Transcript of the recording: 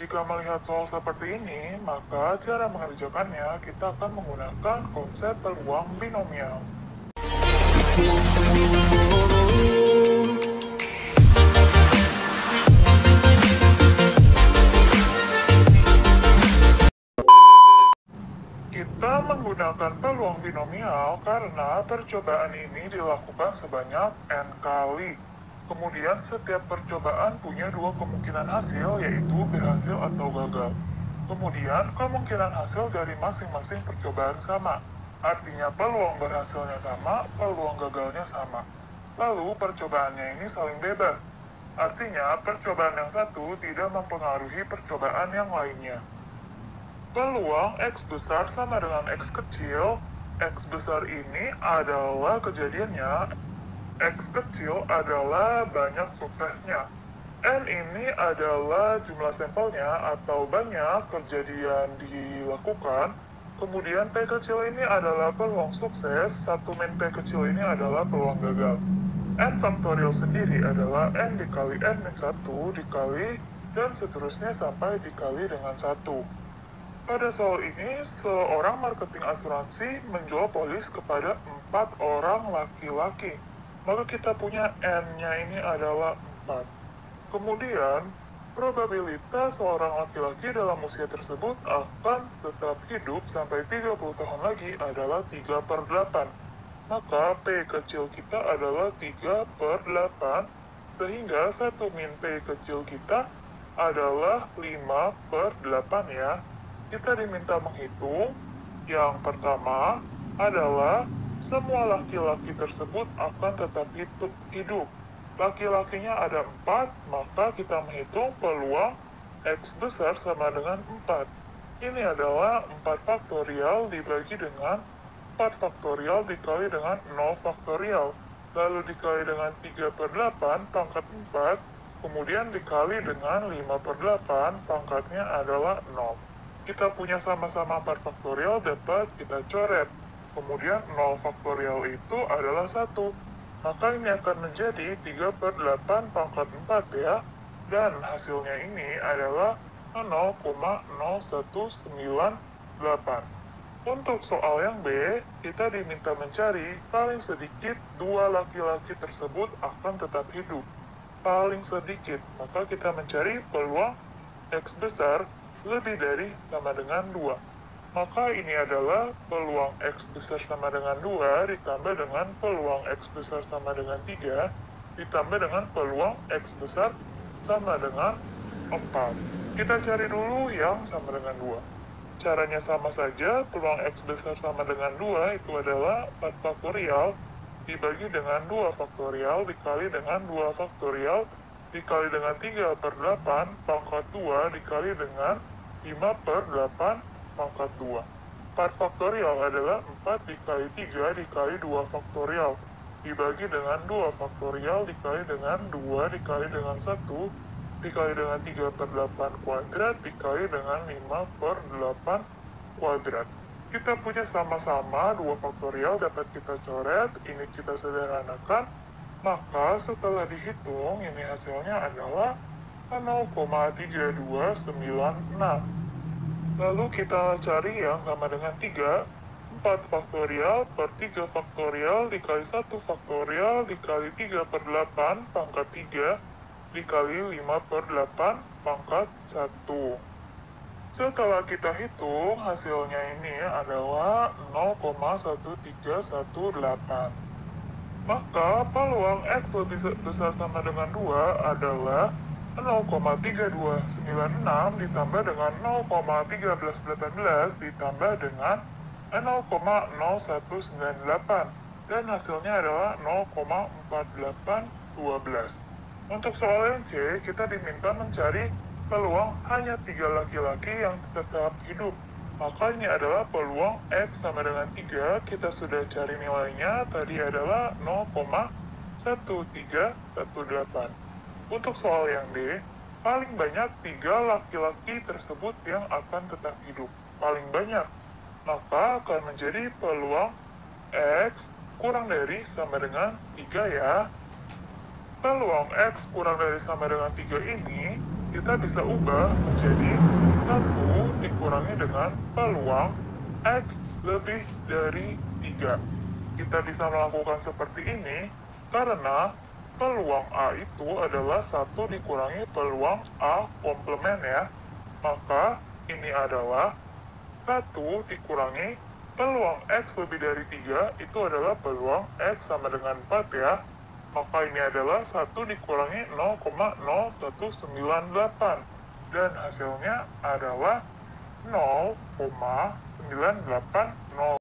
Jika melihat soal seperti ini, maka cara mengerjakannya kita akan menggunakan konsep peluang binomial. Kita menggunakan peluang binomial karena percobaan ini dilakukan sebanyak n kali. Kemudian setiap percobaan punya dua kemungkinan hasil yaitu berhasil atau gagal. Kemudian kemungkinan hasil dari masing-masing percobaan sama. Artinya peluang berhasilnya sama, peluang gagalnya sama. Lalu percobaannya ini saling bebas. Artinya percobaan yang satu tidak mempengaruhi percobaan yang lainnya. Peluang X besar sama dengan X kecil. X besar ini adalah kejadiannya. X kecil adalah banyak suksesnya. N ini adalah jumlah sampelnya atau banyak kejadian dilakukan. Kemudian P kecil ini adalah peluang sukses, satu min P kecil ini adalah peluang gagal. N faktorial sendiri adalah N dikali N min 1 dikali dan seterusnya sampai dikali dengan 1. Pada soal ini, seorang marketing asuransi menjual polis kepada empat orang laki-laki. Maka kita punya N-nya ini adalah 4. Kemudian, probabilitas seorang laki-laki dalam usia tersebut akan tetap hidup sampai 30 tahun lagi adalah 3 per 8. Maka P kecil kita adalah 3 per 8, sehingga 1 min P kecil kita adalah 5 per 8 ya kita diminta menghitung. Yang pertama adalah semua laki-laki tersebut akan tetap hidup. Laki-lakinya ada 4, maka kita menghitung peluang X besar sama dengan 4. Ini adalah 4 faktorial dibagi dengan 4 faktorial dikali dengan 0 faktorial. Lalu dikali dengan 3 per 8 pangkat 4, kemudian dikali dengan 5 per 8 pangkatnya adalah 0 kita punya sama-sama 4 faktorial dapat kita coret. Kemudian 0 faktorial itu adalah 1. Maka ini akan menjadi 3 per 8 pangkat 4 ya. Dan hasilnya ini adalah 0,0198. Untuk soal yang B, kita diminta mencari paling sedikit dua laki-laki tersebut akan tetap hidup. Paling sedikit, maka kita mencari peluang X besar lebih dari sama dengan 2. Maka ini adalah peluang X besar sama dengan 2 ditambah dengan peluang X besar sama dengan 3 ditambah dengan peluang X besar sama dengan 4. Kita cari dulu yang sama dengan 2. Caranya sama saja, peluang X besar sama dengan 2 itu adalah 4 faktorial dibagi dengan 2 faktorial dikali dengan 2 faktorial dikali dengan 3 per 8 pangkat 2 dikali dengan 5 per 8 pangkat 2. 4 faktorial adalah 4 dikali 3 dikali 2 faktorial dibagi dengan 2 faktorial dikali dengan 2 dikali dengan 1 dikali dengan 3 per 8 kuadrat dikali dengan 5 per 8 kuadrat. Kita punya sama-sama 2 faktorial dapat kita coret, ini kita sederhanakan, maka setelah dihitung, ini hasilnya adalah 0,3296. Lalu kita cari yang sama dengan 3, 4 faktorial per 3 faktorial dikali 1 faktorial dikali 3 per 8 pangkat 3 dikali 5 per 8 pangkat 1. Setelah kita hitung, hasilnya ini adalah 0,1318. Maka peluang X lebih besar sama dengan 2 adalah 0,3296 ditambah dengan 0,1318 ditambah dengan 0,0198 dan hasilnya adalah 0,4812. Untuk soal yang C, kita diminta mencari peluang hanya tiga laki-laki yang tetap hidup. Maka ini adalah peluang X sama dengan 3, kita sudah cari nilainya, tadi adalah 0,1318. Untuk soal yang D, paling banyak tiga laki-laki tersebut yang akan tetap hidup. Paling banyak. Maka akan menjadi peluang X kurang dari sama dengan 3 ya. Peluang X kurang dari sama dengan 3 ini kita bisa ubah menjadi 1 dikurangi dengan peluang X lebih dari 3. Kita bisa melakukan seperti ini karena peluang A itu adalah 1 dikurangi peluang A komplement ya. Maka ini adalah 1 dikurangi peluang X lebih dari 3 itu adalah peluang X sama dengan 4 ya. Maka ini adalah 1 dikurangi 0,0198 dan hasilnya adalah 0,980